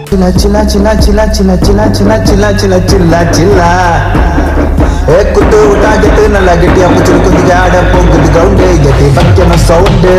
சில்லா சில்லா சில்லா சில்லா சில்லா சில்லா சில்லா சில்லா சில்லா சில்லா சில்லா ஏ குத்து விட்டா கெட்டு நல்லா கெட்டியா முச்சிரு குதிக்க ஆட போகுது கிரவுண்டு கெட்டி வைக்கணும் சவுண்டு